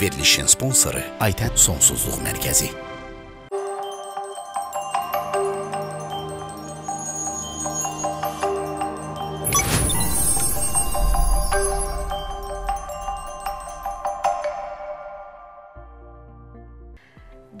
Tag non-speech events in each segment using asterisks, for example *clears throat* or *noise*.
Verilişin sponsoru Aytən Sonsuzluq Mərkəzi.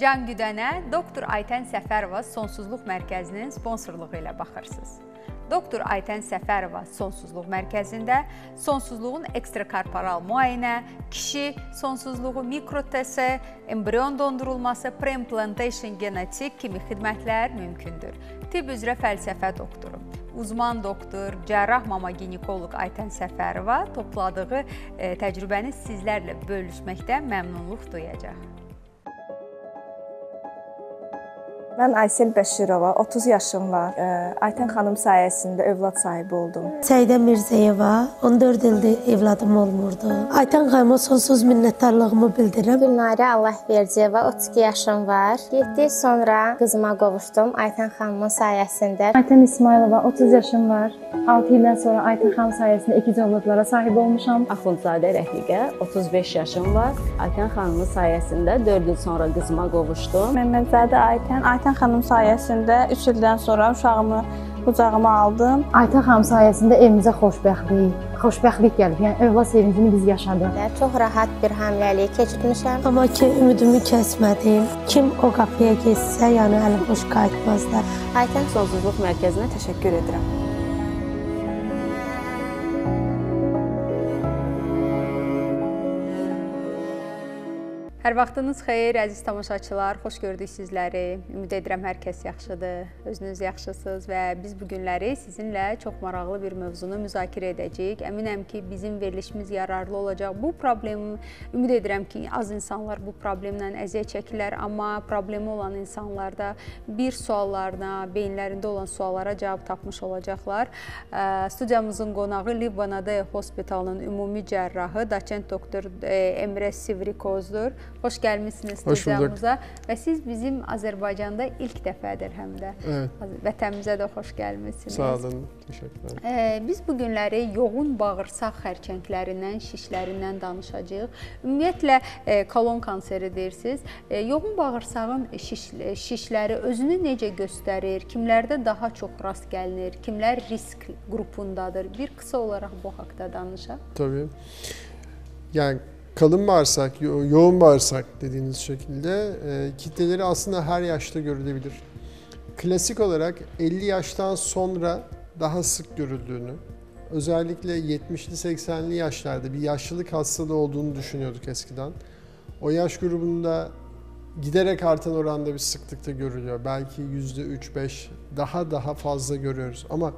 Can Güdənə Doktor Aytən Səfərova Sonsuzluq Mərkəzinin sponsorluğu ilə baxırsınız. Doktor Aytən Səfərova Sonsuzluq Mərkəzində sonsuzluğun ekstrakorporal müayinə, kişi sonsuzluğu, mikrotese, embrion dondurulması, preimplantation genetik kimi xidmətlər mümkündür. Tibb üzrə fəlsəfə doktoru, uzman doktor, cərrah mama ginekoloq Aytən Səfərova topladığı e, təcrübəni sizlərlə bölüşməkdən məmnunluq duyacaq. Mən Aysel Bəşirova, 30 yaşım var. Aytən xanım sayəsində övlad sahibi oldum. Səidə Mirzəyeva, 14 ildir evladım olmurdu. Aytən xanıma sonsuz minnətdarlığımı bildirirəm. Gülnarə Allahverdiyeva, 32 yaşım var. 7 il sonra qızıma qovuşdum Aytən xanımın sayəsində. Aytən İsmailova, 30 yaşım var. 6 ildən sonra Aytən xanım sayəsində ikinci övladlara sahib olmuşam. Axundzadə Rəfiqə, 35 yaşım var. Aytən xanımın sayəsində 4 il sonra qızıma qovuşdum. Məmmədzadə Aytən, Aytən xanım sayəsində 3 ildən sonra uşağımı qucağıma aldım. Aytən xanım sayəsində evimizə xoşbəxtlik, xoşbəxtlik gəlib. Yəni övlad sevincini biz yaşadıq. Çox rahat bir hamiləlik keçirmişəm. Amma ki, ümidimi kəsmədim. Kim o qapıya getsə, yəni əli boş qayıtmazlar. Aytən Sonsuzluq Mərkəzinə təşəkkür edirəm. Hər vaxtınız xeyir, əziz tamaşaçılar. Xoş gördük sizləri. Ümid edirəm hər kəs yaxşıdır, özünüz yaxşısınız və biz bu günləri sizinlə çox maraqlı bir mövzunu müzakirə edəcəyik. Əminəm ki, bizim verilişimiz yararlı olacaq. Bu problemi ümid edirəm ki, az insanlar bu problemlə əziyyət çəkirlər, amma problemi olan insanlar da bir suallarına, beyinlərində olan suallara cavab tapmış olacaqlar. Studiyamızın qonağı Liv Vanade Hospitalının ümumi cərrahı, doçent doktor Emre Sivrikozdur. Xoş gəlmisiniz studiyamıza və siz bizim Azərbaycanda ilk dəfədir həm də. Evet. Vətənimizə də xoş gəlmisiniz. Sağ olun, təşəkkürlər. Ee, biz bu günləri yoğun bağırsaq xərçənglərindən, şişlərindən danışacağıq. Ümumiyyətlə e, kolon kanseri deyirsiniz. E, yoğun bağırsağın şiş, şişləri özünü necə göstərir? Kimlərdə daha çox rast gəlinir? Kimlər risk qrupundadır? Bir qısa olaraq bu haqqda danışaq. Tabii. Yani kalın bağırsak, yo- yoğun bağırsak dediğiniz şekilde e, kitleleri aslında her yaşta görülebilir. Klasik olarak 50 yaştan sonra daha sık görüldüğünü, özellikle 70'li 80'li yaşlarda bir yaşlılık hastalığı olduğunu düşünüyorduk eskiden. O yaş grubunda giderek artan oranda bir sıklıkta görülüyor. Belki %3-5 daha daha fazla görüyoruz. Ama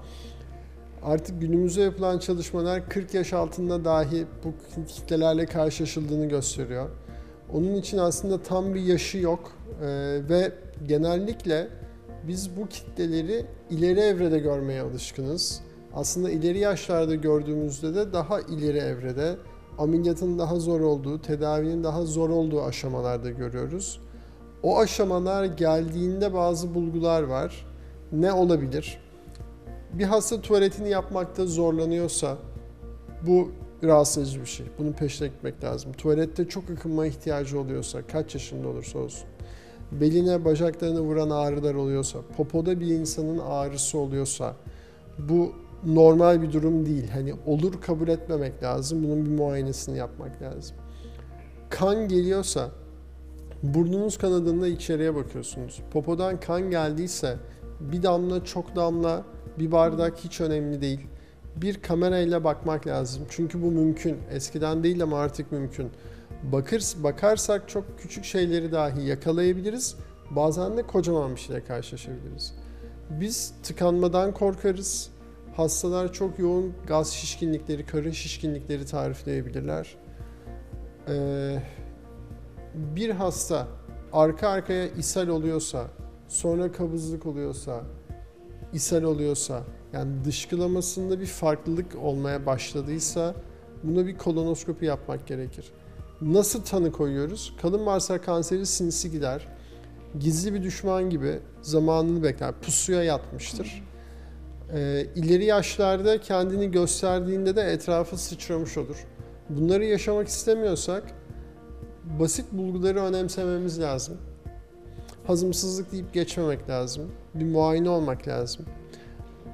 artık günümüzde yapılan çalışmalar 40 yaş altında dahi bu kitlelerle karşılaşıldığını gösteriyor. Onun için aslında tam bir yaşı yok Ee, ve genellikle biz bu kitleleri ileri evrede görmeye alışkınız. Aslında ileri yaşlarda gördüğümüzde de daha ileri evrede ameliyatın daha zor olduğu, tedavinin daha zor olduğu aşamalarda görüyoruz. O aşamalar geldiğinde bazı bulgular var. Ne olabilir? Bir hasta tuvaletini yapmakta zorlanıyorsa bu rahatsız edici bir şey. Bunun peşine gitmek lazım. Tuvalette çok akınma ihtiyacı oluyorsa, kaç yaşında olursa olsun, beline, bacaklarına vuran ağrılar oluyorsa, popoda bir insanın ağrısı oluyorsa, bu normal bir durum değil. Hani olur kabul etmemek lazım. Bunun bir muayenesini yapmak lazım. Kan geliyorsa, burnunuz kanadında içeriye bakıyorsunuz. Popodan kan geldiyse bir damla, çok damla, bir bardak hiç önemli değil. Bir kamerayla bakmak lazım. Çünkü bu mümkün. Eskiden değil ama artık mümkün. Bakır, bakarsak çok küçük şeyleri dahi yakalayabiliriz. Bazen de kocaman bir şeyle karşılaşabiliriz. Biz tıkanmadan korkarız. Hastalar çok yoğun gaz şişkinlikleri, karın şişkinlikleri tarifleyebilirler. Ee, bir hasta arka arkaya ishal oluyorsa, sonra kabızlık oluyorsa, ishal oluyorsa, yani dışkılamasında bir farklılık olmaya başladıysa buna bir kolonoskopi yapmak gerekir. Nasıl tanı koyuyoruz? Kalın bağırsak kanseri sinsi gider. Gizli bir düşman gibi zamanını bekler. Pusuya yatmıştır. Ee, ileri yaşlarda kendini gösterdiğinde de etrafı sıçramış olur. Bunları yaşamak istemiyorsak basit bulguları önemsememiz lazım. Hazımsızlık deyip geçmemek lazım. Bir muayene olmak lazım.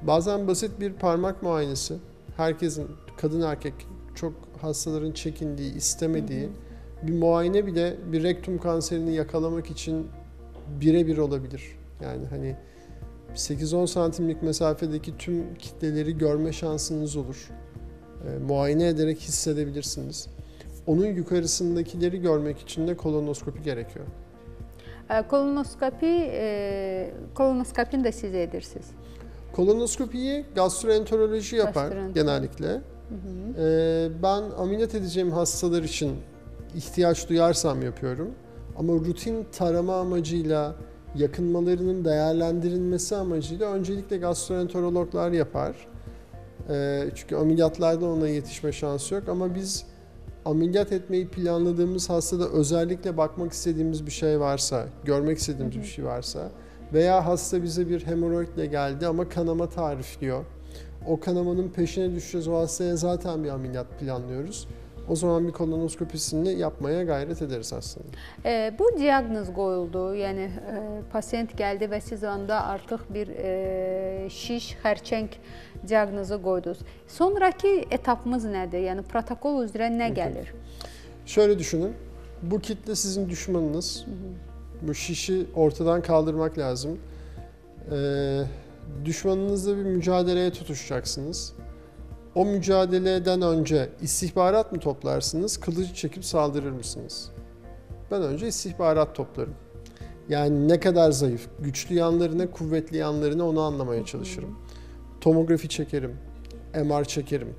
Bazen basit bir parmak muayenesi, herkesin, kadın erkek çok hastaların çekindiği, istemediği bir muayene bile bir rektum kanserini yakalamak için birebir olabilir. Yani hani 8-10 santimlik mesafedeki tüm kitleleri görme şansınız olur. E, muayene ederek hissedebilirsiniz. Onun yukarısındakileri görmek için de kolonoskopi gerekiyor. E, Kolonoskopi, e, kolonoskopini də siz edirsiniz. Kolonoskopiyi gastroenteroloji yapar Gastroenteroloji. genellikle. Ee, ben ameliyat edeceğim hastalar için ihtiyaç duyarsam yapıyorum. Ama rutin tarama amacıyla yakınmalarının değerlendirilmesi amacıyla öncelikle gastroenterologlar yapar. Ee, çünkü ameliyatlarda ona yetişme şansı yok ama biz ameliyat etmeyi planladığımız hastada özellikle bakmak istediğimiz bir şey varsa, görmek istediğimiz bir şey varsa veya hasta bize bir hemoroidle geldi ama kanama tarifliyor. O kanamanın peşine düşeceğiz. O hastaya zaten bir ameliyat planlıyoruz. O zaman bir kolonoskopisini yapmaya gayret ederiz aslında. E, bu diaqnoz qoyuldu. Yəni e, pasiyent gəldi və siz onda artıq bir e, şiş, xərçəng diaqnozu qoydunuz. Sonrakı etapımız nədir? Yəni protokol üzrə nə gəlir? Şöyle düşünün. Bu kitle sizin düşmanınız. Bu şişi ortadan kaldırmak lazım. Ee, düşmanınızla bir mücadeleye tutuşacaksınız. O mücadeleden önce istihbarat mı toplarsınız, kılıcı çekip saldırır mısınız? Ben önce istihbarat toplarım. Yani ne kadar zayıf, güçlü yanları ne, kuvvetli yanları ne onu anlamaya çalışırım. Tomografi çekerim, MR çekerim.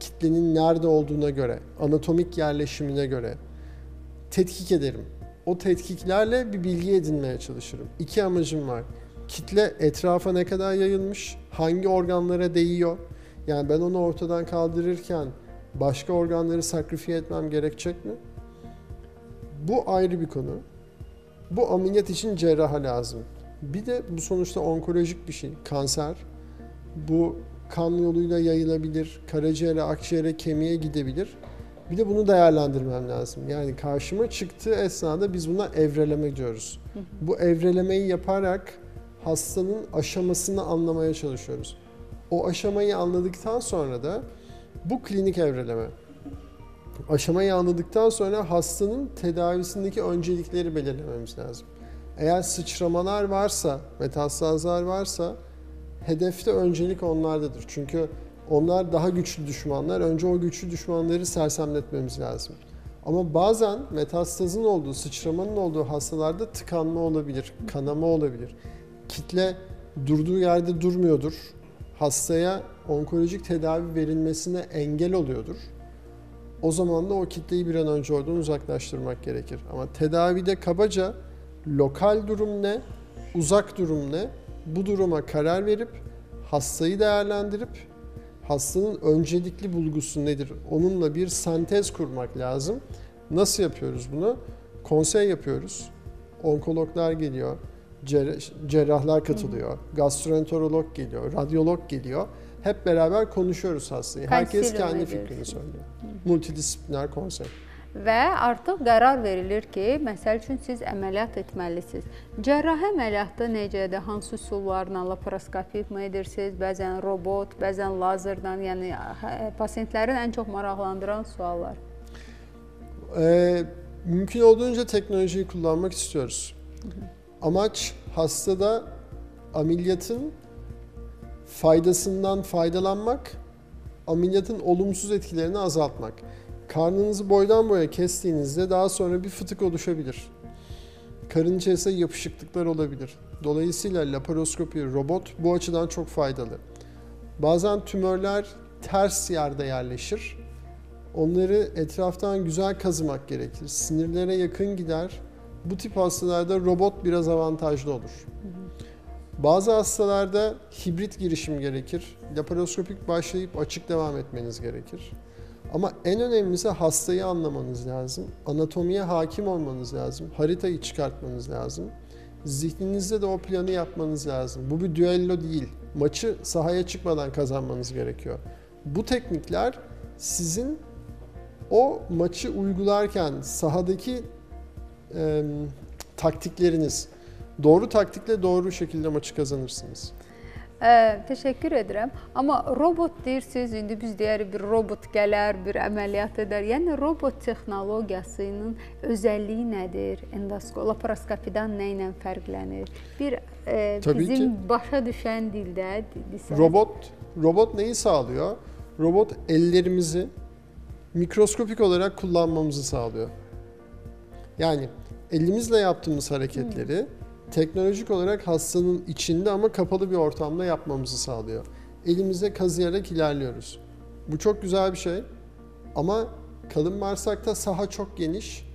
Kitlenin nerede olduğuna göre, anatomik yerleşimine göre tetkik ederim. O tetkiklerle bir bilgi edinmeye çalışırım. İki amacım var. Kitle etrafa ne kadar yayılmış, hangi organlara değiyor. Yani ben onu ortadan kaldırırken başka organları sakrifiye etmem gerekecek mi? Bu ayrı bir konu. Bu ameliyat için cerraha lazım. Bir de bu sonuçta onkolojik bir şey. Kanser. Bu kan yoluyla yayılabilir. Karaciğere, akciğere, kemiğe gidebilir. Bir de bunu değerlendirmem lazım. Yani karşıma çıktığı esnada biz buna evreleme diyoruz. Bu evrelemeyi yaparak hastanın aşamasını anlamaya çalışıyoruz. O aşamayı anladıktan sonra da bu klinik evreleme. Aşamayı anladıktan sonra hastanın tedavisindeki öncelikleri belirlememiz lazım. Eğer sıçramalar varsa, metastazlar varsa hedefte öncelik onlardadır. Çünkü onlar daha güçlü düşmanlar. Önce o güçlü düşmanları sersemletmemiz lazım. Ama bazen metastazın olduğu, sıçramanın olduğu hastalarda tıkanma olabilir, kanama olabilir. Kitle durduğu yerde durmuyordur. Hastaya onkolojik tedavi verilmesine engel oluyordur. O zaman da o kitleyi bir an önce oradan uzaklaştırmak gerekir. Ama tedavide kabaca lokal durum ne, uzak durum ne, bu duruma karar verip hastayı değerlendirip hastanın öncelikli bulgusu nedir? Onunla bir sentez kurmak lazım. Nasıl yapıyoruz bunu? Konsey yapıyoruz. Onkologlar geliyor, cer- cerrahlar katılıyor, gastroenterolog geliyor, radyolog geliyor. Hep beraber konuşuyoruz hastayı. Herkes kendi fikrini söylüyor. Multidisipliner konsey. Və artıq qərar verilir ki, məsəl üçün siz əməliyyat etməlisiniz. Cərrahi əməliyyatda necədir? Hansı üsullarla laparoskopik mi edirsiniz? Bəzən robot, bəzən lazerdən, yəni hə, pasientlərin ən çox maraqlandıran suallar. Ee, mümkün olduğunca teknolojiyi kullanmak istiyoruz. Amaç hastada ameliyatın faydasından faydalanmak, ameliyatın olumsuz etkilerini azaltmak. Karnınızı boydan boya kestiğinizde daha sonra bir fıtık oluşabilir. Karın içerisinde yapışıklıklar olabilir. Dolayısıyla laparoskopi, robot bu açıdan çok faydalı. Bazen tümörler ters yerde yerleşir. Onları etraftan güzel kazımak gerekir. Sinirlere yakın gider. Bu tip hastalarda robot biraz avantajlı olur. Bazı hastalarda hibrit girişim gerekir. Laparoskopik başlayıp açık devam etmeniz gerekir. Ama en önemlisi hastayı anlamanız lazım. Anatomiye hakim olmanız lazım. Haritayı çıkartmanız lazım. Zihninizde de o planı yapmanız lazım. Bu bir düello değil. Maçı sahaya çıkmadan kazanmanız gerekiyor. Bu teknikler sizin o maçı uygularken sahadaki e, taktikleriniz doğru taktikle doğru şekilde maçı kazanırsınız. Ə, təşəkkür edirəm. Amma robot deyirsiniz, indi biz deyirik bir robot gələr, bir əməliyyat edər. Yəni robot texnologiyasının özəlliyi nədir? Endoskop, laparoskopiyadan nə ilə fərqlənir? Bir Tabii bizim ki. başa düşən dildə desək. Robot robot neyi sağlıyor? Robot ellerimizi mikroskopik olarak kullanmamızı sağlıyor. Yani elimizle yaptığımız hareketleri teknolojik olarak hastanın içinde ama kapalı bir ortamda yapmamızı sağlıyor. Elimize kazıyarak ilerliyoruz. Bu çok güzel bir şey. Ama kalın bağırsakta saha çok geniş.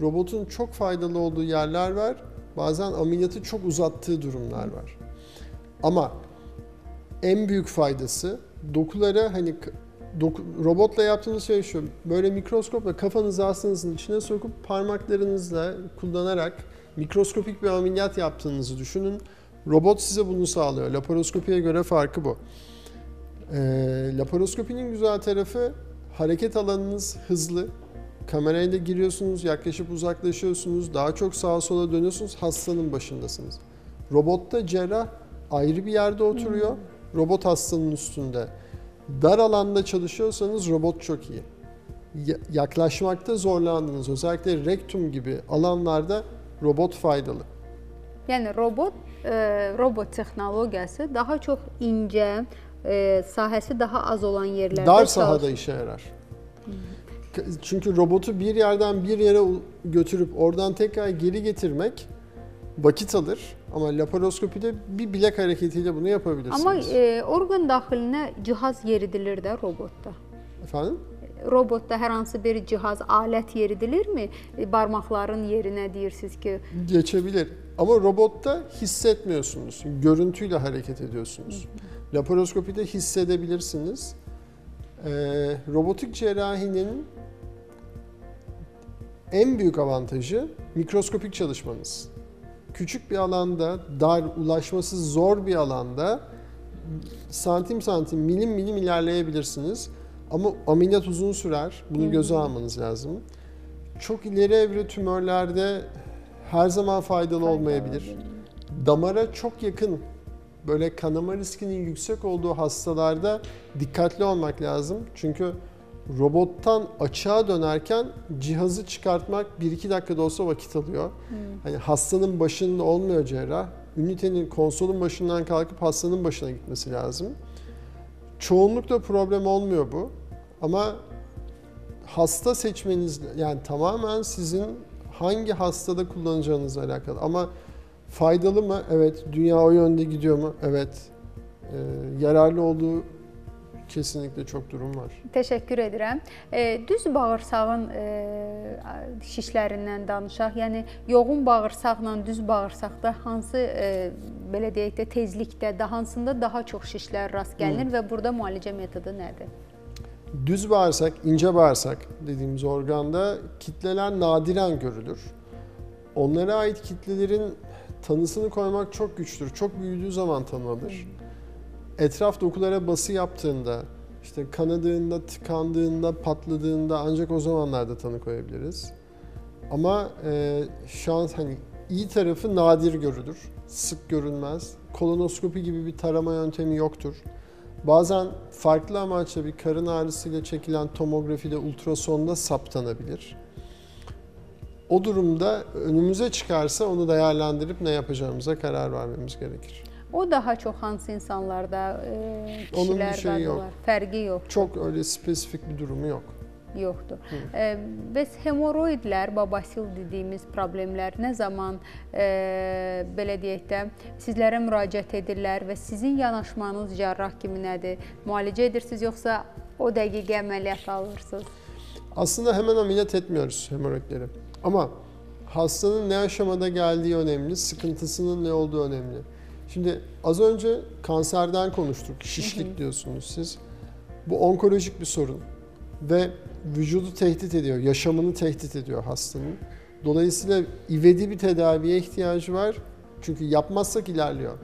Robotun çok faydalı olduğu yerler var. Bazen ameliyatı çok uzattığı durumlar var. Ama en büyük faydası dokulara hani robotla yaptığınız şey şu. Böyle mikroskopla kafanızı ağzınızın içine sokup parmaklarınızla kullanarak mikroskopik bir ameliyat yaptığınızı düşünün. Robot size bunu sağlıyor. Laparoskopiye göre farkı bu. Ee, laparoskopinin güzel tarafı hareket alanınız hızlı. Kameraya da giriyorsunuz, yaklaşıp uzaklaşıyorsunuz, daha çok sağa sola dönüyorsunuz, hastanın başındasınız. Robotta cerrah ayrı bir yerde oturuyor, robot hastanın üstünde. Dar alanda çalışıyorsanız robot çok iyi. Ya- Yaklaşmakta zorlandınız, özellikle rektum gibi alanlarda robot faydalı. Yəni robot ə, robot texnologiyası daha çox incə, ə, sahəsi daha az olan yerlərdə Dar sahada işe yarar. Çünkü robotu bir yerden bir yere götürüp oradan tekrar geri getirmek vakit alır. Ama laparoskopide bir bilek hareketiyle bunu yapabilirsiniz. Amma ə, orqan daxilinə cihaz yeridilir də robotda. Efendim? Robotda hər hansı bir cihaz, alət yeridilirmi? E, Barmaqların yerinə deyirsiniz ki, Geçebilir. Ama robotta hissetmiyorsunuz. Görüntüyle hareket ediyorsunuz. Laparoskopide hissedebilirsiniz. Ee, robotik cerrahinin en büyük avantajı mikroskopik çalışmanız. Küçük bir alanda, dar, ulaşması zor bir alanda santim santim, milim milim ilerleyebilirsiniz. Ama ameliyat uzun sürer. Bunu göze almanız lazım. Çok ileri evre tümörlerde her zaman faydalı olmayabilir. Damara çok yakın böyle kanama riskinin yüksek olduğu hastalarda dikkatli olmak lazım. Çünkü robottan açığa dönerken cihazı çıkartmak 1-2 dakikada olsa vakit alıyor. Hani hastanın başında olmuyor cerrah. Ünitenin konsolun başından kalkıp hastanın başına gitmesi lazım. Çoğunlukla problem olmuyor bu. Ama hasta seçmeniz yani tamamen sizin hangi hastada kullanacağınızla alakalı. Ama faydalı mı? Evet. Dünya o yönde gidiyor mu? Evet. Ee, yararlı olduğu kesinlikle çok durum var. təşəkkür edirəm. E, düz bağırsağın e, şişlərindən danışaq. Yəni yoğun bağırsaqla düz bağırsaqda hansı e, belə deyək də tezlikdə, daha hansında daha çox şişlər rast gəlinir və burada müalicə metodu nədir? Düz bağırsak, ince bağırsak dediğimiz organda kitleler nadiren görülür. Onlara ait kitlelerin tanısını koymak çok güçtür. Çok büyüdüğü zaman tanınır. Etraf dokulara bası yaptığında, işte kanadığında, tıkandığında, patladığında ancak o zamanlarda tanı koyabiliriz. Ama e, şu an hani iyi tarafı nadir görülür, sık görülmez. Kolonoskopi gibi bir tarama yöntemi yoktur. Bazen farklı amaçla bir karın ağrısıyla çekilen tomografide ultrasonda saptanabilir. O durumda önümüze çıkarsa onu değerlendirip ne yapacağımıza karar vermemiz gerekir. O daha çox hansı insanlarda e, Onun bir kişilər, şeyi yok. fərqi yox. Çok öyle spesifik bir durumu yok. yoxdur. E, Bəs hemoroidlər, babasil dediyimiz problemlər nə zaman e, belə deyək də sizlərə müraciət edirlər və sizin yanaşmanız cərrah kimi nədir? Müalicə edirsiniz yoxsa o dəqiqə əməliyyat alırsınız? Aslında hemen ameliyat etmiyoruz hemoroidleri. Ama hastanın ne aşamada geldiği önemli, sıkıntısının ne olduğu önemli. Şimdi az önce kanserden konuştuk, şişlik diyorsunuz siz. Bu onkolojik bir sorun ve vücudu tehdit ediyor, yaşamını tehdit ediyor hastanın. Dolayısıyla ivedi bir tedaviye ihtiyacı var. Çünkü yapmazsak ilerliyor.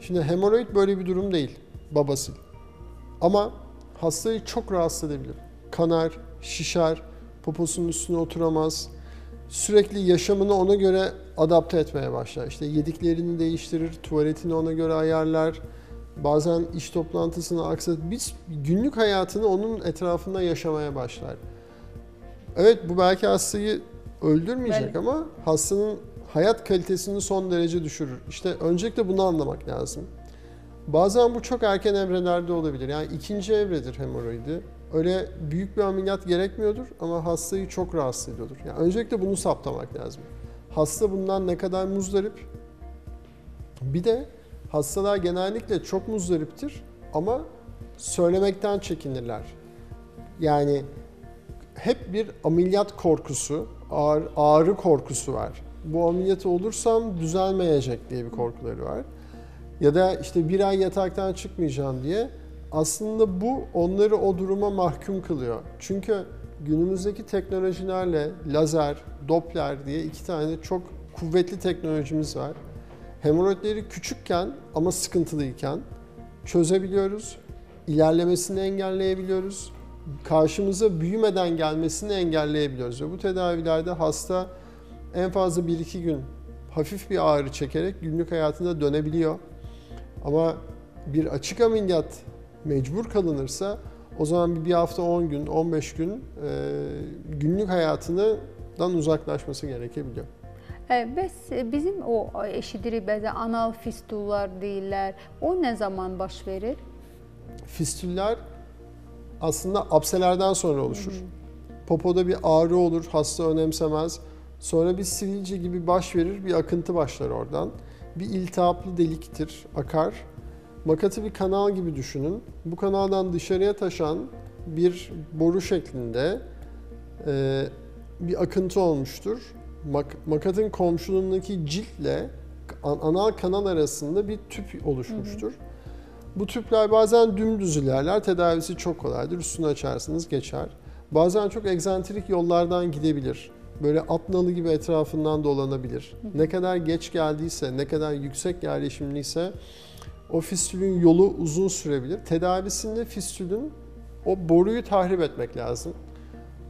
Şimdi hemoroid böyle bir durum değil, babasil. Ama hastayı çok rahatsız edebilir. Kanar, şişer, poposunun üstüne oturamaz. Sürekli yaşamını ona göre adapte etmeye başlar. İşte yediklerini değiştirir, tuvaletini ona göre ayarlar. Bazen iş toplantısını aksatır. Biz günlük hayatını onun etrafında yaşamaya başlar. Evet bu belki hastayı öldürmeyecek Ben- ama hastanın hayat kalitesini son derece düşürür. İşte öncelikle bunu anlamak lazım. Bazen bu çok erken evrelerde olabilir. Yani ikinci evredir hemoroidi. Öyle büyük bir ameliyat gerekmiyordur ama hastayı çok rahatsız ediyordur. Yani öncelikle bunu saptamak lazım. Hasta bundan ne kadar muzdarip? Bir de hastalar genellikle çok muzdariptir ama söylemekten çekinirler. Yani hep bir ameliyat korkusu, ağrı, ağrı korkusu var. Bu ameliyatı olursam düzelmeyecek diye bir korkuları var. Ya da işte bir ay yataktan çıkmayacağım diye. Aslında bu onları o duruma mahkum kılıyor. Çünkü günümüzdeki teknolojilerle lazer, Doppler diye iki tane çok kuvvetli teknolojimiz var. Hemoroidleri küçükken ama sıkıntılıyken çözebiliyoruz. ilerlemesini engelleyebiliyoruz. Karşımıza büyümeden gelmesini engelleyebiliyoruz. Ve bu tedavilerde hasta en fazla 1-2 gün hafif bir ağrı çekerek günlük hayatına dönebiliyor. Ama bir açık ameliyat mecbur kalınırsa o zaman bir- hafta 10 gün, 15 gün e, günlük hayatından uzaklaşması gerekebiliyor. Ə, Bəs e, bizim o eşidirik bəzən anal fistullar deyirlər. O nə zaman baş verir? Fistüller aslında apselerden sonra oluşur. Popoda bir ağrı olur, hasta önemsemez. Sonra bir sivilce gibi baş verir, bir akıntı başlar oradan. Bir iltihaplı deliktir, akar. Makatı bir kanal gibi düşünün. Bu kanaldan dışarıya taşan bir boru şeklinde e, bir akıntı olmuştur. Mak- makatın komşuluğundaki ciltle an- anal kanal arasında bir tüp oluşmuştur. Bu tüpler bazen dümdüz ilerler, tedavisi çok kolaydır. Üstünü açarsınız geçer. Bazen çok egzantrik yollardan gidebilir. Böyle apnalı gibi etrafından dolanabilir. Ne kadar geç geldiyse, ne kadar yüksek yerleşimliyse o fistülün yolu uzun sürebilir. Tedavisinde fistülün o boruyu tahrip etmek lazım.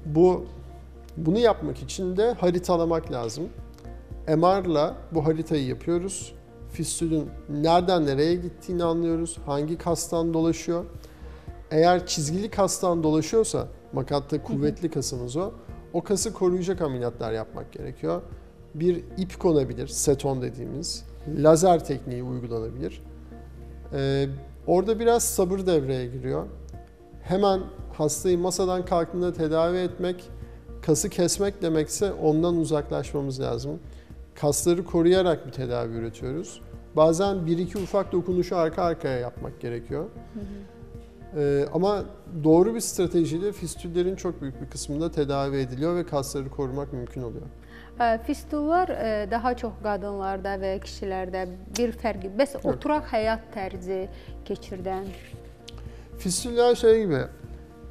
Bu bunu yapmak için de haritalamak lazım. MR'la bu haritayı yapıyoruz. Fistülün nereden nereye gittiğini anlıyoruz. Hangi kastan dolaşıyor. Eğer çizgili kastan dolaşıyorsa, makatta kuvvetli kasımız o, o kası koruyacak ameliyatlar yapmak gerekiyor. Bir ip konabilir, seton dediğimiz. Lazer tekniği uygulanabilir. Ee, orada biraz sabır devreye giriyor. Hemen hastayı masadan kalktığında tedavi etmek, kası kesmek demekse ondan uzaklaşmamız lazım. Kasları koruyarak bir tedavi üretiyoruz. Bazen bir iki ufak dokunuşu arka arkaya yapmak gerekiyor. Ee, ama doğru bir stratejiyle fistüllerin çok büyük bir kısmında tedavi ediliyor ve kasları korumak mümkün oluyor. Ə, Fistullar ə, daha çox qadınlarda və kişilərdə bir fərqi. Bəs oturaq həyat tərzi keçirdən Fistüller şey gibi,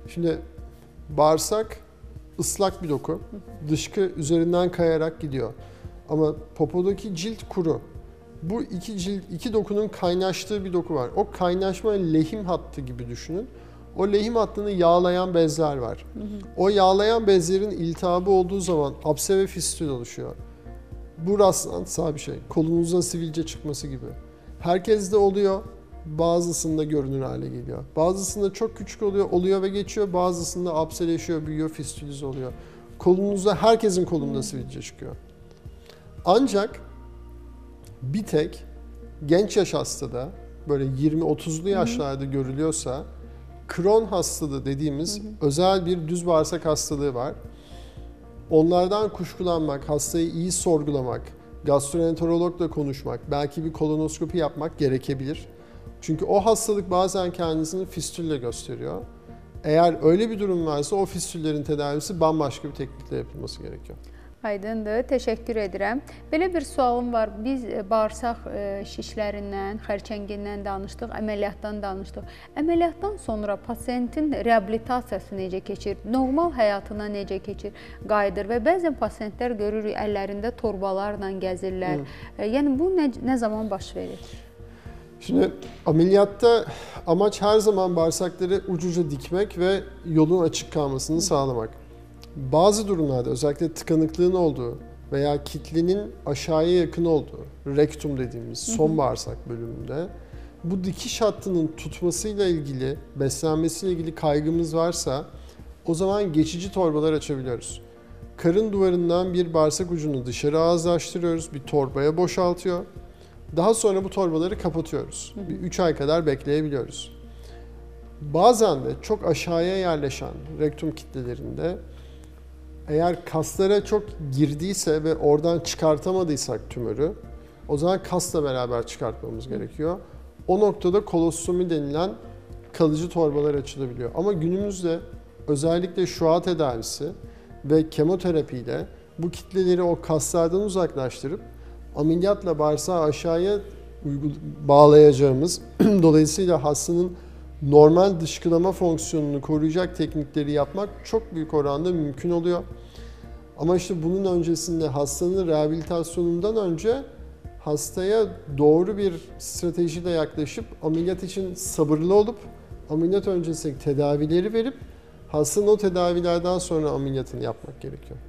şimdi bağırsak ıslak bir doku, dışkı üzerinden kayarak gidiyor. Ama popodaki cilt kuru. Bu iki cilt, iki dokunun kaynaştığı bir doku var. O kaynaşma lehim hattı gibi düşünün. O lehim hattını yağlayan bezler var. O yağlayan bezlerin iltihabı olduğu zaman apse ve fistül oluşuyor. Bu rastlantısal bir şey. Kolunuzda sivilce çıkması gibi. Herkeste oluyor. Bazısında görünür hale geliyor. Bazısında çok küçük oluyor, oluyor ve geçiyor. Bazısında apseleşiyor, büyüyor, fistüliz oluyor. Kolunuzda herkesin kolunda sivilce çıkıyor. Ancak bir tek genç yaş hastada böyle 20-30'lu yaşlarda görülüyorsa Crohn hastalığı dediğimiz özel bir düz bağırsak hastalığı var. Onlardan kuşkulanmak, hastayı iyi sorgulamak, gastroenterologla konuşmak, belki bir kolonoskopi yapmak gerekebilir. Çünkü o hastalık bazen kendisini fistülle gösteriyor. Eğer öyle bir durum varsa o fistüllerin tedavisi bambaşka bir teknikle yapılması gerekiyor. Aydındır. Təşəkkür edirəm. Belə bir sualım var. Biz e, bağırsaq e, şişlərindən, xərçəngindən danışdıq, əməliyyatdan danışdıq. Əməliyyatdan sonra pasientin reabilitasiyası necə keçir? Normal həyatına necə keçir? Qayıdır və bəzən pasientlər görürük əllərində torbalarla gəzirlər. E, Yəni bu nə, nə zaman baş verir? Şimdi ameliyatta amaç her zaman bağırsakları ucuca dikmek ve yolun açık kalmasını sağlamak. Bazı durumlarda özellikle tıkanıklığın olduğu veya kitlenin aşağıya yakın olduğu, rektum dediğimiz son bağırsak bölümünde bu dikiş hattının tutmasıyla ilgili, beslenmesiyle ilgili kaygımız varsa o zaman geçici torbalar açabiliyoruz. Karın duvarından bir bağırsak ucunu dışarı ağızlaştırıyoruz, bir torbaya boşaltıyor. Daha sonra bu torbaları kapatıyoruz. Bir 3 ay kadar bekleyebiliyoruz. Bazen de çok aşağıya yerleşen rektum kitlelerinde eğer kaslara çok girdiyse ve oradan çıkartamadıysak tümörü o zaman kasla beraber çıkartmamız gerekiyor. O noktada kolostomi denilen kalıcı torbalar açılabiliyor. Ama günümüzde özellikle şua tedavisi ve kemoterapiyle bu kitleleri o kaslardan uzaklaştırıp ameliyatla bağırsağı aşağıya bağlayacağımız *clears throat* dolayısıyla hastanın normal dışkılama fonksiyonunu koruyacak teknikleri yapmak çok büyük oranda mümkün oluyor. Ama işte bunun öncesinde hastanın rehabilitasyonundan önce hastaya doğru bir stratejiyle yaklaşıp ameliyat için sabırlı olup ameliyat öncesi tedavileri verip hastanın o tedavilerden sonra ameliyatını yapmak gerekiyor.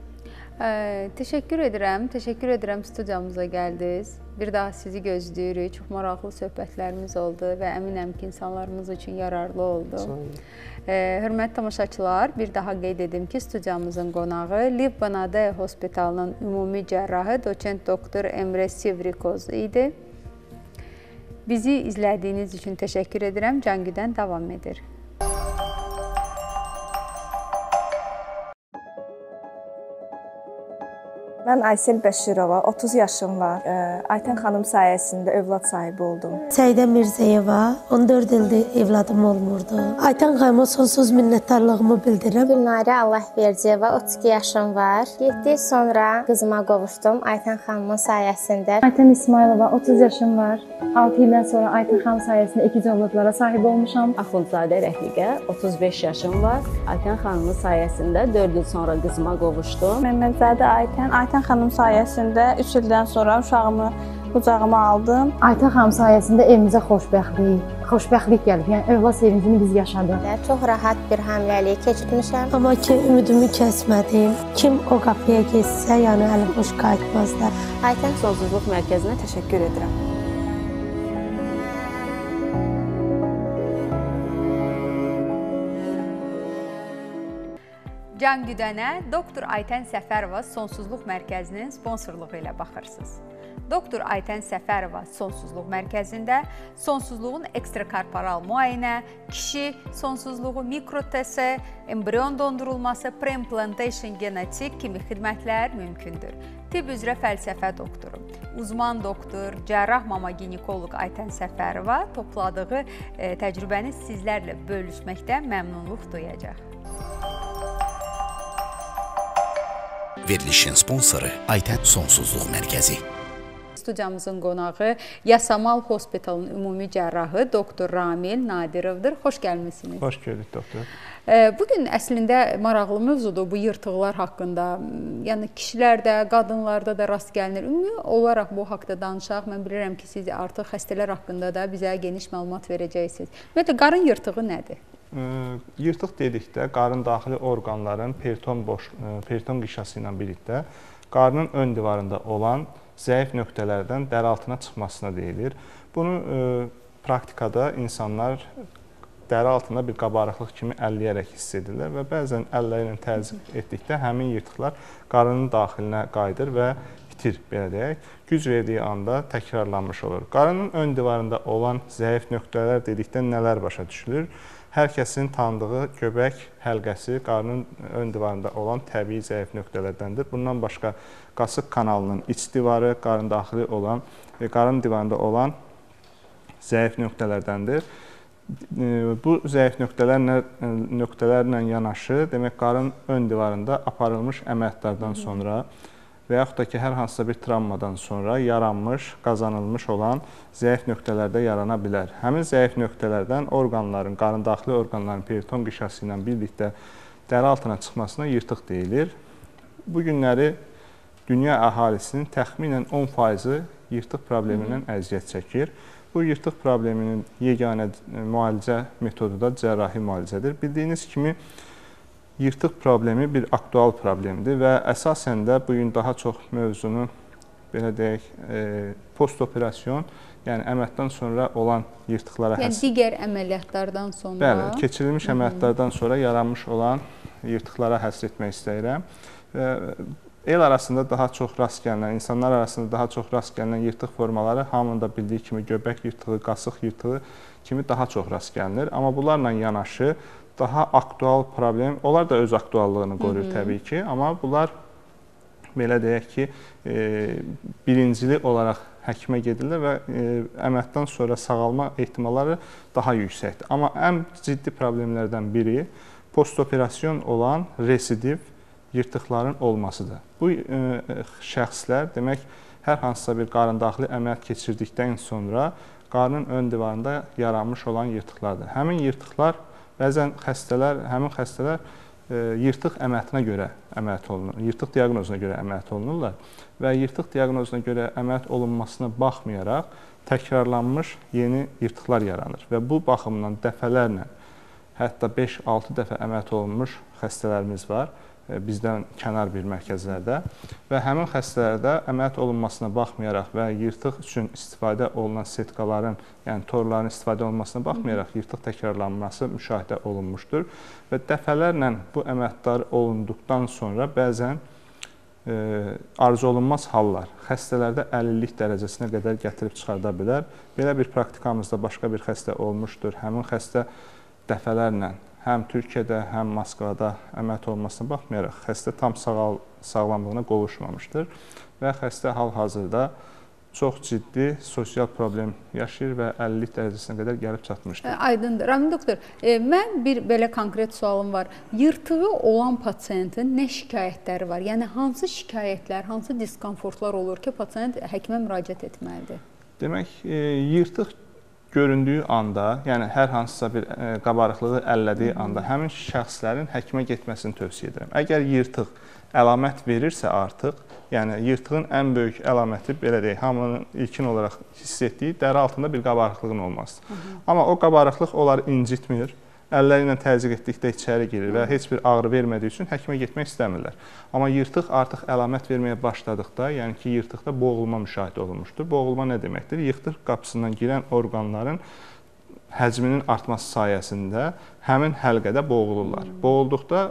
Ə, təşəkkür edirəm. Təşəkkür edirəm studiyamıza gəldiniz. Bir daha sizi gözləyirik. Çox maraqlı söhbətlərimiz oldu və əminəm ki, insanlarımız üçün yararlı oldu. Sağ olun. Ə, hörmətli tamaşaçılar, bir daha qeyd edim ki, studiyamızın qonağı Liv Banade Hospitalının ümumi cərrahı doçent doktor Emre Sivrikoz idi. Bizi izlədiyiniz üçün təşəkkür edirəm. Cangüdən davam edir. Mən Aysel Bəşirova, 30 yaşım var. Aytən xanım sayəsində övlad sahibi oldum. Səidə Mirzəyeva, 14 ildir evladım olmurdu. Aytən xanıma sonsuz minnətdarlığımı bildirirəm. Gülnarə Allahverdiyeva, 32 yaşım var. 7 il sonra qızıma qovuşdum Aytən xanımın sayəsində. Aytən İsmailova, 30 yaşım var. 6 ildən sonra Aytən xanım sayəsində ikinci övladlara sahib olmuşam. Axundzadə Rəfiqə, 35 yaşım var. Aytən xanımın sayəsində 4 il sonra qızıma qovuşdum. Məmmədzadə Aytən, Aytən xanım sayəsində 3 ildən sonra uşağımı qucağıma aldım. Aytən xanım sayəsində evimizə xoşbəxtlik, xoşbəxtlik gəlib. Yəni övlad sevincini biz yaşadıq. Çox rahat bir hamiləlik keçirmişəm. Amma ki, ümidimi kəsmədim. Kim o qapıya getsə, yəni əli boş qayıtmazlar. Aytən Sonsuzluq mərkəzinə təşəkkür edirəm. Can Güdənə doktor Aytən Səfərova Sonsuzluq Mərkəzinin sponsorluğu ilə baxırsınız. Doktor Aytən Səfərova Sonsuzluq Mərkəzində sonsuzluğun ekstrakorporal müayinə, kişi sonsuzluğu, mikrotese, embrion dondurulması, preimplantation genetik kimi xidmətlər mümkündür. Tibb üzrə fəlsəfə doktoru, uzman doktor, cərrah mama ginekoloq Aytən Səfərova topladığı e, təcrübəni sizlərlə bölüşməkdən məmnunluq duyacaq. Verilişin sponsoru Aytən Sonsuzluq Mərkəzi. Studiyamızın qonağı Yasamal Hospitalın ümumi cərrahı doktor Ramil Nadirovdur. Xoş gəlmisiniz. Xoş gördük doktor. Bu gün əslində maraqlı mövzudur bu yırtıqlar haqqında. Yəni kişilərdə, qadınlarda da rast gəlinir. Ümumi olaraq bu haqqda danışaq. Mən bilirəm ki, siz artıq xəstələr haqqında da bizə geniş məlumat verəcəksiniz. Ümumiyyətlə qarın yırtığı nədir? Yırtıq dedikdə qarın daxili orqanların periton boş periton qişası ilə birlikdə qarnın ön divarında olan zəif nöqtələrdən dəri altına çıxmasına deyilir. Bunu praktikada insanlar dəri altında bir qabarıqlıq kimi əlləyərək hiss edirlər və bəzən əlləri ilə təzyiq etdikdə həmin yırtıqlar qarının daxilinə qayıdır və itir belə deyək. Güc verdiyi anda təkrarlanmış olur. Qarının ön divarında olan zəif nöqtələr dedikdə nələr başa düşülür? Hər kəsin tanıdığı göbək həlqəsi qarnın ön divarında olan təbii zəif nöqtələrdəndir. Bundan başqa qasıq kanalının iç divarı, qarın daxili olan və qarın divarında olan zəif nöqtələrdəndir. Bu zəif nöqtələrlə nöqtələrlə yanaşı, demək qarın ön divarında aparılmış əməliyyatlardan sonra və yaxud da ki, hər hansısa bir travmadan sonra yaranmış, qazanılmış olan zəif nöqtələrdə yarana bilər. Həmin zəif nöqtələrdən orqanların, qarın daxili orqanların periton qişası ilə birlikdə dəri altına çıxmasına yırtıq deyilir. Bu günləri dünya əhalisinin təxminən 10%-i yırtıq problemindən əziyyət çəkir. Bu yırtıq probleminin yeganə müalicə metodu da cərrahi müalicədir. Bildiyiniz kimi yırtıq problemi bir aktual problemdir və əsasən də bu gün daha çox mövzunu belə deyək, e, postoperasyon, yəni əməliyyatdan sonra olan yırtıqlara yəni, həsr. Yəni digər əməliyyatlardan sonra. Bəli, keçirilmiş əməliyyatlardan sonra yaranmış olan yırtıqlara həsr etmək istəyirəm. Və el arasında daha çox rast gəlinən, insanlar arasında daha çox rast gəlinən yırtıq formaları hamının da bildiyi kimi göbək yırtığı, qasıq yırtığı kimi daha çox rast gəlinir. Amma bunlarla yanaşı daha aktual problem, onlar da öz aktuallığını qoruyur Hı -hı. təbii ki, amma bunlar belə deyək ki, e, birincili olaraq həkimə gedirlər və e, əməliyyatdan sonra sağalma ehtimalları daha yüksəkdir. Amma ən ciddi problemlərdən biri postoperasyon olan residiv yırtıqların olmasıdır. Bu e, şəxslər demək hər hansısa bir qarındaxili əməliyyat keçirdikdən sonra qarnın ön divarında yaranmış olan yırtıqlardır. Həmin yırtıqlar bəzən xəstələr, həmin xəstələr e, yırtıq əməliyyatına görə əməliyyat olunur. Yırtıq diaqnozuna görə əməliyyat olunurlar və yırtıq diaqnozuna görə əməliyyat olunmasına baxmayaraq təkrarlanmış yeni yırtıqlar yaranır və bu baxımdan dəfələrlə hətta 5-6 dəfə əməliyyat olunmuş xəstələrimiz var bizdən kənar bir mərkəzlərdə və həmin xəstələrdə əməliyyat olunmasına baxmayaraq və yırtıq üçün istifadə olunan setkaların, yəni torların istifadə olunmasına baxmayaraq yırtıq təkrarlanması müşahidə olunmuşdur və dəfələrlə bu əməliyyatlar olunduqdan sonra bəzən e, arzu olunmaz hallar xəstələrdə əlillik dərəcəsinə qədər gətirib çıxarda bilər. Belə bir praktikamızda başqa bir xəstə olmuşdur. Həmin xəstə dəfələrlə həm Türkiyədə, həm Moskvada əməliyyat olunmasına baxmayaraq xəstə tam sağal sağlamlığına qovuşmamışdır və xəstə hal-hazırda çox ciddi sosial problem yaşayır və 50 dərəcəsinə qədər gəlib çatmışdır. Aydındır. Ramin doktor, e, mən bir belə konkret sualım var. Yırtığı olan pasientin nə şikayətləri var? Yəni hansı şikayətlər, hansı diskomfortlar olur ki, pasient həkimə müraciət etməlidir? Demək, e, yırtıq göründüyü anda, yəni hər hansısa bir e, qabarıqlığı əllədiyi anda həmin şəxslərin həkimə getməsini tövsiyə edirəm. Əgər yırtıq əlamət verirsə artıq, yəni yırtığın ən böyük əlaməti belə deyək, hamının ilkin olaraq hiss etdiyi dəri altında bir qabarıqlığın olmasıdır. Amma o qabarıqlıq onları incitmir əlləri ilə təzyiq etdikdə içəri girir və heç bir ağrı vermədiyi üçün həkimə getmək istəmirlər. Amma yırtıq artıq əlamət verməyə başladıqda, yəni ki, yırtıqda boğulma müşahidə olunmuşdur. Boğulma nə deməkdir? Yırtıq qapısından girən orqanların həcminin artması sayəsində həmin həlqədə boğulurlar. Boğulduqda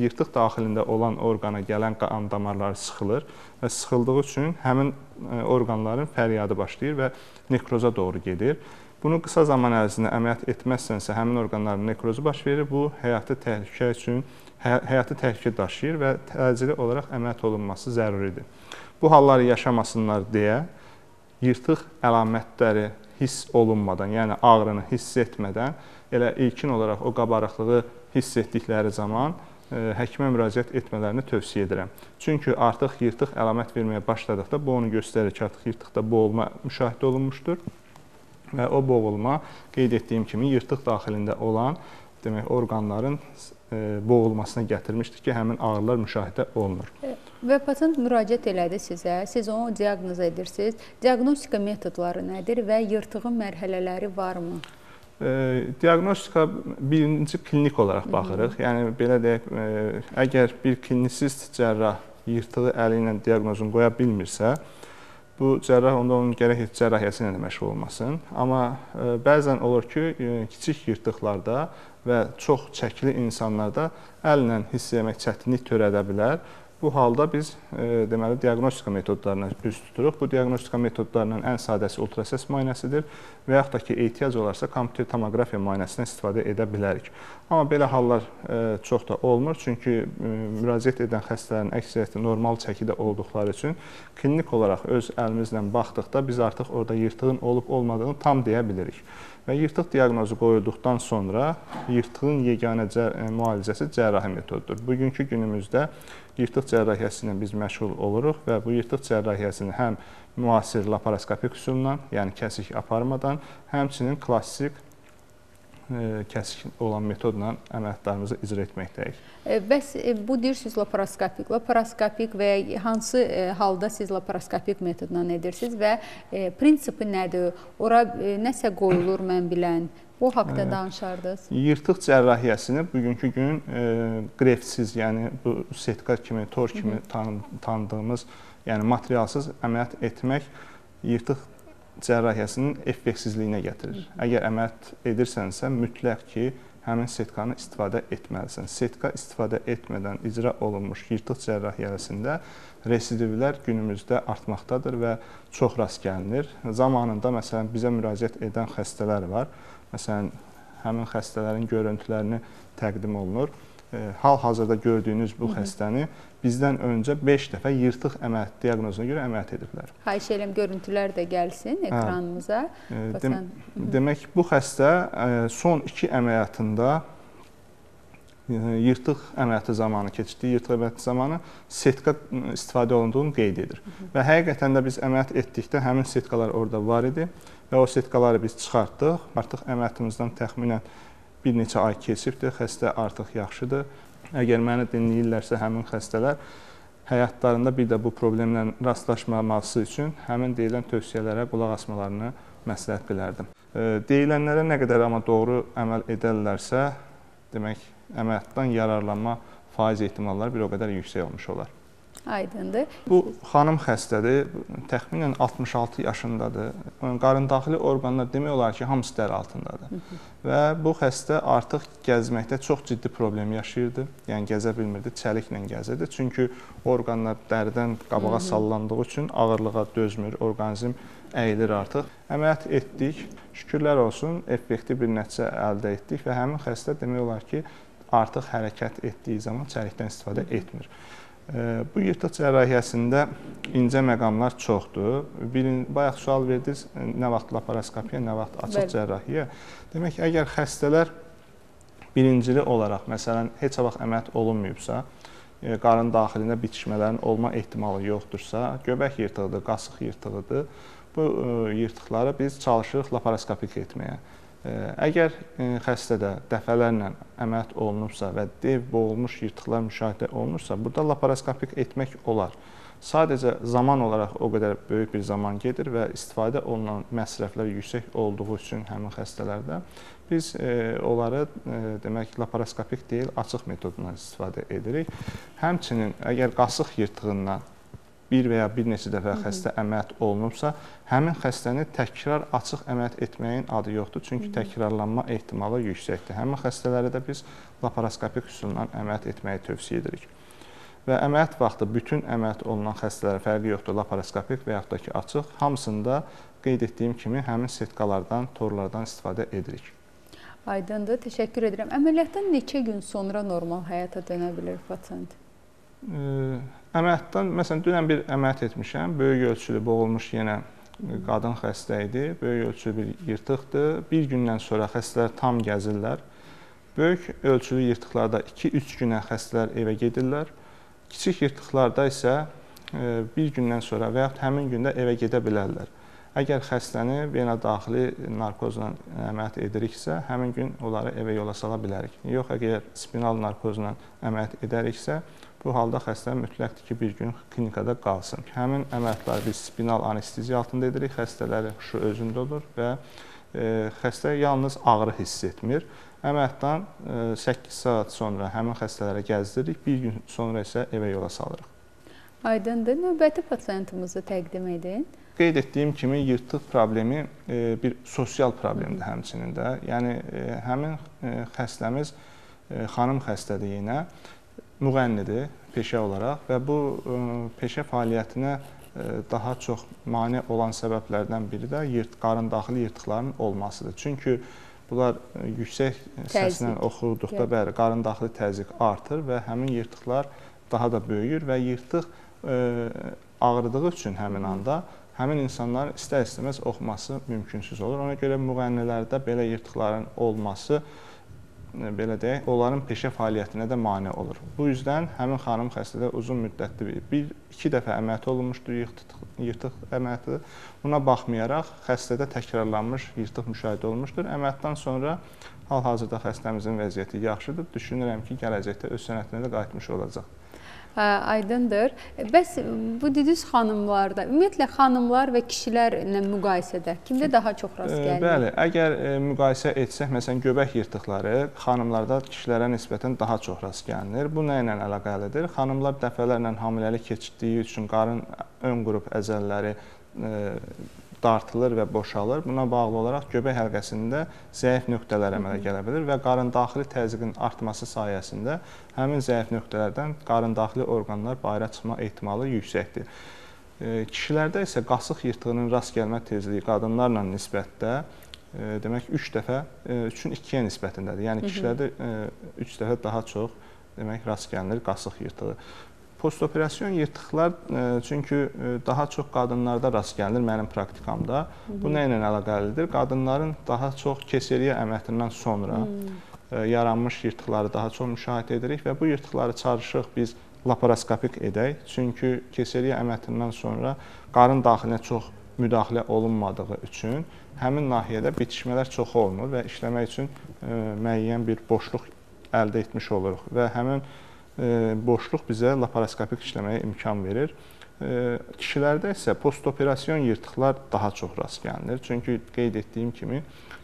yırtıq daxilində olan orqana gələn qan damarları sıxılır və sıxıldığı üçün həmin e, orqanların fəryadı başlayır və nekroza doğru gedir. Bunu qısa zaman ərzində əməliyyat etməzsənsə, həmin orqanların nekrozu baş verir. Bu həyati təhlükə üçün hə həyati təhlükə daşıyır və təcili olaraq əməliyyat olunması zəruridir. Bu halları yaşamasınlar deyə yırtıq əlamətləri hiss olunmadan, yəni ağrını hiss etmədən elə ilkin olaraq o qabarıqlığı hiss etdikləri zaman ə, həkimə müraciət etmələrini tövsiyə edirəm. Çünki artıq yırtıq əlamət verməyə başladıqda bu onu göstərir ki, artıq yırtıqda boğulma müşahidə olunmuşdur və o boğulma qeyd etdiyim kimi yırtıq daxilində olan demək orqanların e, boğulmasına gətirmişdir ki, həmin ağrılar müşahidə olunur. Və pasient müraciət elədi sizə, siz onu diaqnoz edirsiniz. Diaqnostika metodları nədir və yırtığın mərhələləri varmı? E, diaqnostika birinci klinik olaraq baxırıq. Hı -hı. Yəni belə deyək, e, əgər bir klinisist cərrah yırtığı əli ilə diaqnozunu qoya bilmirsə, Bu cərrah onda onun gərək heç cərrahiyyəsi ilə də məşğul olmasın. Amma ə, e, bəzən olur ki, ə, e, kiçik yırtıqlarda və çox çəkili insanlarda əllə hiss etmək çətinlik törədə bilər Bu halda biz e, deməli diaqnostika metodlarına üz tuturuq. Bu diaqnostika metodlarının ən sadəsi ultrasəs müayinəsidir və yaxud da ki, ehtiyac olarsa kompüter tomoqrafiya müayinəsindən istifadə edə bilərik. Amma belə hallar e, çox da olmur, çünki e, müraciət edən xəstələrin əksəriyyəti normal çəkidə olduqları üçün klinik olaraq öz əlimizlə baxdıqda biz artıq orada yırtığın olub-olmadığını tam deyə bilirik. Və yırtıq diaqnozu qoyulduqdan sonra yırtığın yeganə cər müalicəsi cərrahi metodudur. Bugünkü günümüzdə yırtıq cərrahiyyəsi ilə biz məşğul oluruq və bu yırtıq cərrahiyyəsini həm müasir laparoskopik üsulla, yəni kəsik aparmadan, həmçinin klassik e, kəsik olan metodla əməliyyatlarımızı icra etməkdəyik. E, bəs e, bu deyirsiniz laparoskopik. Laparoskopik və hansı halda siz laparoskopik metodla edirsiniz və prinsipi nədir? Ora nəsə qoyulur mən bilən O haqqda danışardınız. Yırtıq cərrahiyyəsini bugünkü gün grefsiz, yəni bu setka kimi, tor kimi tanı tanıdığımız, yəni materialsız əməliyyat etmək yırtıq cərrahiyyəsinin effektsizliyinə gətirir. Əgər əməliyyat edirsənsə, mütləq ki, həmin setkanı istifadə etməlisən. Setka istifadə etmədən icra olunmuş yırtıq cərrahiyyəsində residivlər günümüzdə artmaqdadır və çox rast gəlinir. Zamanında məsələn bizə müraciət edən xəstələr var. Məsələn, həmin xəstələrin görüntülərini təqdim olunur. Hal-hazırda gördüyünüz bu xəstəni bizdən öncə 5 dəfə yırtıq əməliyyat diaqnozuna görə əməliyyat ediblər. Xahiş edirəm görüntülər də gəlsin ekranımıza. Hə. Dem demək bu xəstə son 2 əməliyyatında yırtıq əməliyyatı zamanı keçirdiyi yırtıq əməliyyatı zamanı setka istifadə olunduğunu qeyd edir. Hı -hı. Və həqiqətən də biz əməliyyat etdikdə həmin setkalar orada var idi və o setkaları biz çıxartdıq. Artıq əməliyyatımızdan təxminən bir neçə ay keçibdir. Xəstə artıq yaxşıdır. Əgər məni dinləyirlərsə həmin xəstələr həyatlarında bir də bu problemlə rastlaşmaması üçün həmin deyilən tövsiyələrə qulaq asmalarını məsləhət bilərdim. Deyilənlərə nə qədər amma doğru əməl edərlərsə, demək əməliyyatdan yararlanma faiz ehtimalları bir o qədər yüksək olmuş olar. Aydındır. Bu xanım xəstədir, təxminən 66 yaşındadır. Qarındaxili orqanlar demək olar ki, hamısı dər altındadır. Hı -hı. Və bu xəstə artıq gəzməkdə çox ciddi problem yaşayırdı. Yəni gəzə bilmirdi, çəliklə gəzirdi. Çünki orqanlar dəridən qabağa -hı. sallandığı üçün ağırlığa dözmür, orqanizm əyilir artıq. Əməliyyat etdik. Şükürlər olsun, effektiv bir nəticə əldə etdik və həmin xəstə demək olar ki, artıq hərəkət etdiyi zaman çəlikdən istifadə etmir. Bu yırtıq cərrahiyyəsində incə məqamlar çoxdur. Birin bayaq sual verdiniz, nə vaxt laparoskopiya, nə vaxt açıq Bəli. cərrahiyyə. Demək, əgər xəstələr birincili olaraq, məsələn, heç vaxt əməliyyat olunmayıbsa, qarın daxilində bitişmələrin olma ehtimalı yoxdursa, göbək yırtığıdır, qasıq yırtığıdır, bu yırtıqları biz çalışırıq laparoskopik etməyə. Əgər xəstədə dəfələrlə əməliyyat olunubsa və dev boğulmuş yırtıqlar müşahidə olunursa, burada laparoskopik etmək olar. Sadəcə zaman olaraq o qədər böyük bir zaman gedir və istifadə olunan məsrəflər yüksək olduğu üçün həmin xəstələrdə biz onları demək laparoskopik deyil, açıq metodundan istifadə edirik. Həmçinin əgər qasıq yırtığından bir və ya bir neçə dəfə xəstə əməliyyat olunubsa, həmin xəstəni təkrar açıq əməliyyat etməyin adı yoxdur, çünki təkrarlanma ehtimalı yüksəkdir. Həmin xəstələrə də biz laparoskopik üsulla əməliyyat etməyi tövsiyə edirik. Və əməliyyat vaxtı bütün əməliyyat olunan xəstələrə fərqi yoxdur, laparoskopik və yaxud da ki, açıq. Hamısında qeyd etdiyim kimi həmin setkalardan, torlardan istifadə edirik. Aydındır, təşəkkür edirəm. Əməliyyatdan neçə gün sonra normal həyata dönə bilər pasient? Əməliyyatdan, məsələn, dünən bir əməliyyat etmişəm. Böyük ölçülü boğulmuş yenə qadın xəstə idi. Böyük ölçülü bir yırtıqdır. Bir gündən sonra xəstələr tam gəzirlər. Böyük ölçülü yırtıqlarda 2-3 günə xəstələr evə gedirlər. Kiçik yırtıqlarda isə bir gündən sonra və yaxud həmin gündə evə gedə bilərlər. Əgər xəstəni beynəldaxili narkozla əməliyyat ediriksə, həmin gün onları evə yola sala bilərik. Yox, əgər spinal narkozla əməliyyat edəriksə, Bu halda xəstə mütləqdir ki, bir gün klinikada qalsın. Həmin əməliyyatları biz spinal anesteziya altında edirik. Xəstələrin huşu özündə olur və e, xəstə yalnız ağrı hiss etmir. Əməliyyatdan e, 8 saat sonra həmin xəstələrə gəzdiririk. Bir gün sonra isə evə yola salırıq. Aydındır. Növbəti pasientimizi təqdim edin. Qeyd etdiyim kimi yırtıq problemi e, bir sosial problemdir həmçinin də. Yəni e, həmin e, xəstəmiz e, xanım xəstədir yenə müğənnidir peşə olaraq və bu peşə fəaliyyətinə daha çox mane olan səbəblərdən biri də yırt, qarın daxili yırtıqların olmasıdır. Çünki bunlar yüksək səslə oxuduqda bəli qarın daxili təzyiq artır və həmin yırtıqlar daha da böyüyür və yırtıq ağrıdığı üçün həmin anda həmin insanların istər-istəməz oxuması mümkünsüz olur. Ona görə müğənnilərdə belə yırtıqların olması belə deyək, onların peşə fəaliyyətinə də mane olur. Bu üzdən həmin xanım xəstədə uzun müddətli bir, iki dəfə əməliyyat olunmuşdur, yırtıq, yırtıq əməliyyatı. Buna baxmayaraq xəstədə təkrarlanmış yırtıq müşahidə olunmuşdur. Əməliyyatdan sonra hal-hazırda xəstəmizin vəziyyəti yaxşıdır. Düşünürəm ki, gələcəkdə öz sənətinə də qayıtmış olacaq. Aydındır. Bəs bu dediniz xanımlarda, ümumiyyətlə xanımlar və kişilərlə müqayisədə kimdə daha çox rast gəlir? Bəli, əgər müqayisə etsək, məsələn, göbək yırtıqları xanımlarda kişilərə nisbətən daha çox rast gəlinir. Bu nə ilə əlaqəlidir? Xanımlar dəfələrlə hamiləlik keçirdiyi üçün qarın ön qrup əzələləri dartılır və boşalır. Buna bağlı olaraq göbək həlqəsində zəif nöqtələr əmələ gələ bilər və qarındaxili təzyiqin artması sayəsində həmin zəif nöqtələrdən qarındaxili orqanlar bayıra çıxma ehtimalı yüksəkdir. Kişilərdə isə qasıq yırtığının rast gəlmə tezliyi qadınlarla nisbətdə demək 3 dəfə 3-ün 2-yə nisbətindədir. Yəni kişilərdə 3 dəfə daha çox demək rast gəlinir qasıq yırtığı. Postoperasiyon yırtıqlar e, çünki e, daha çox qadınlarda rast gəlinir mənim praktikamda. Bu nə ilə əlaqəlidir? Qadınların daha çox keseriya əməliyyatından sonra Hı. yaranmış yırtıqları daha çox müşahidə edirik və bu yırtıqları çalışırıq biz laparoskopik edək. Çünki keseriya əməliyyatından sonra qarın daxilinə çox müdaxilə olunmadığı üçün həmin nahiyədə bitişmələr çox olmur və işləmək üçün müəyyən bir boşluq əldə etmiş oluruq və həmin boşluq bizə laparoskopik işləməyə imkan verir. Kişilərdə isə postoperasiyon yırtıqlar daha çox rast gəlinir. Çünki qeyd etdiyim kimi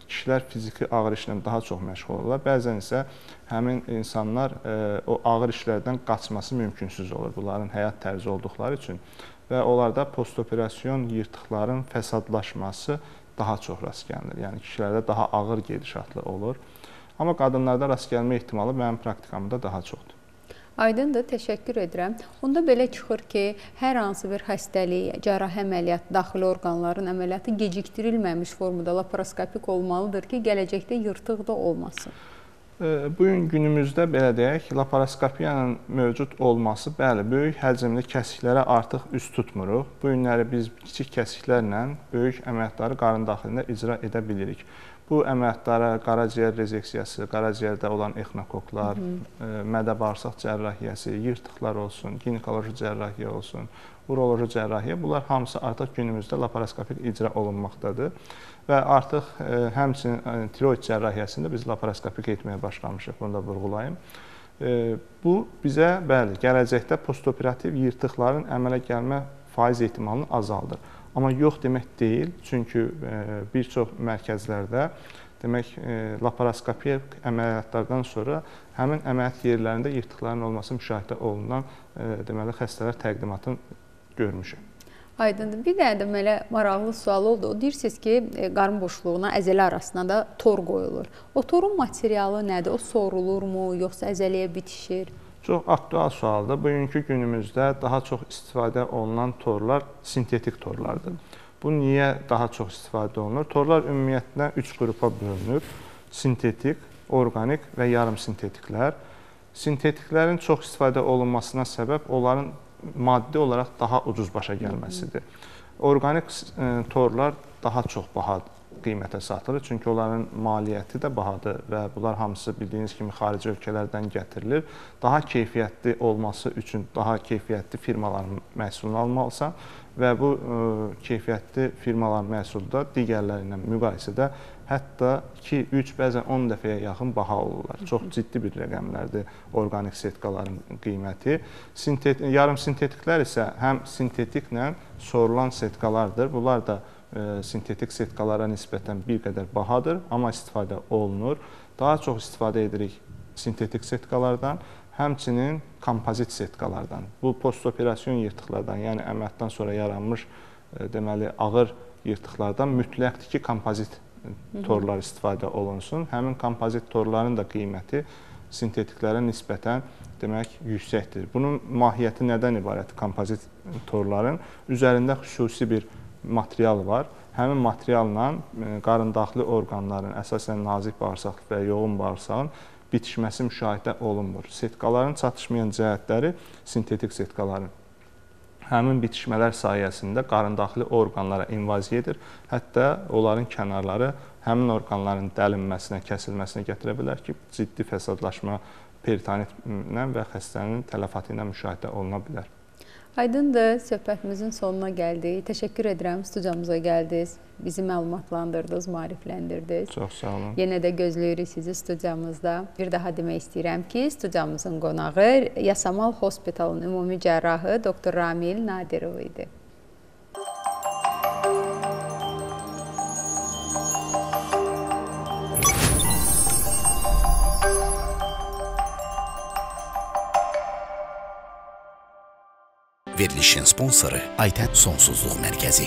kişilər fiziki ağır işlə daha çox məşğul olurlar. Bəzən isə həmin insanlar o ağır işlərdən qaçması mümkünsüz olur. Bunların həyat tərzi olduqları üçün və onlarda postoperasiyon yırtıqların fəsadlaşması daha çox rast gəlinir. Yəni kişilərdə daha ağır gedişatlı olur. Amma qadınlarda rast gəlmə ehtimalı mənim praktikamda daha çoxdur. Aydındır, təşəkkür edirəm. Onda belə çıxır ki, hər hansı bir xəstəlik, cərrahi əməliyyat, daxili orqanların əməliyyatı gecikdirilməmiş formada laparoskopik olmalıdır ki, gələcəkdə yırtıq da olmasın. Bu gün günümüzdə belə deyək, laparoskopiyanın mövcud olması, bəli, böyük həcmli kəsiklərə artıq üst tutmuruq. Bu günləri biz kiçik kəsiklərlə böyük əməliyyatları qarın daxilində icra edə bilirik. Bu əməliyyatlara qaraciyər rezeksiyası, qaraciyərdə olan exnokoklar, e, mədə-bağırsaq cərrahiyyəsi, yırtıqlar olsun, ginekoloji cərrahiyyə olsun, uroloji cərrahiyyə, bunlar hamısı artıq günümüzdə laparoskopik icra olunmaqdadır və artıq e, həmçinin e, tiroid cərrahiyyəsində biz laparoskopik etməyə başlamışıq, bunu da vurğulayım. Bu bizə bəli, gələcəkdə postoperativ yırtıqların əmələ gəlmə faiz ehtimalını azaldır. Amma yox demək deyil, çünki e, bir çox mərkəzlərdə demək e, laparoskopiya əməliyyatlardan sonra həmin əməliyyat yerlərində yırtıqların olması müşahidə olunan e, deməli xəstələr təqdimatını görmüşəm. Aydındır. Bir dənə də belə maraqlı sual oldu. O deyirsiniz ki, qarın boşluğuna əzələ arasına da tor qoyulur. O torun materialı nədir? O sorulurmu, yoxsa əzələyə bitişir? Çox aktual sualdır. Bugünkü günümüzdə daha çox istifadə olunan torlar sintetik torlardır. Bu niyə daha çox istifadə olunur? Torlar ümumiyyətlə 3 qrupa bölünür. Sintetik, orqanik və yarım sintetiklər. Sintetiklərin çox istifadə olunmasına səbəb onların maddi olaraq daha ucuz başa gəlməsidir. Orqanik e, torlar daha çox bahadır qiymətə satılır. Çünki onların maliyyəti də bahadır və bunlar hamısı bildiyiniz kimi xarici ölkələrdən gətirilir. Daha keyfiyyətli olması üçün daha keyfiyyətli firmaların məhsulunu almalısan və bu ə, e, keyfiyyətli firmaların məhsulu da digərləri ilə müqayisədə hətta 2, 3, bəzən 10 dəfəyə yaxın baha olurlar. Çox ciddi bir rəqəmlərdir orqanik setkaların qiyməti. Sintet yarım sintetiklər isə həm sintetiklə sorulan setkalardır. Bunlar da sintetik setkalara nisbətən bir qədər bahadır, amma istifadə olunur. Daha çox istifadə edirik sintetik setkalardan, həmçinin kompozit setkalardan. Bu postoperasiyon yırtıqlardan, yəni əməliyyatdan sonra yaranmış deməli ağır yırtıqlardan mütləqdir ki, kompozit torlar istifadə olunsun. Həmin kompozit torların da qiyməti sintetiklərə nisbətən demək yüksəkdir. Bunun mahiyyəti nədən ibarətdir? Kompozit torların üzərində xüsusi bir material var. Həmin materialla e, qarındaxili orqanların, əsasən nazik bağırsaq və yoğun bağırsağın bitişməsi müşahidə olunmur. Setkaların çatışmayan cəhətləri sintetik setkaların həmin bitişmələr sayəsində qarındaxili orqanlara invaziya edir. Hətta onların kənarları həmin orqanların dəlinməsinə, kəsilməsinə gətirə bilər ki, ciddi fəsadlaşma peritonitlə və xəstənin tələfatı ilə müşahidə oluna bilər. Aydındır, söhbətimizin sonuna gəldik. Təşəkkür edirəm studiyamıza gəldiniz. Bizi məlumatlandırdınız, maarifləndirdiniz. Çox sağ olun. Yenə də gözləyirik sizi studiyamızda. Bir daha demək istəyirəm ki, studiyamızın qonağı Yasamal Hospitalın ümumi cərrahı doktor Ramil Nadirov idi. Verilişin sponsoru Aytən Sonsuzluq Mərkəzi.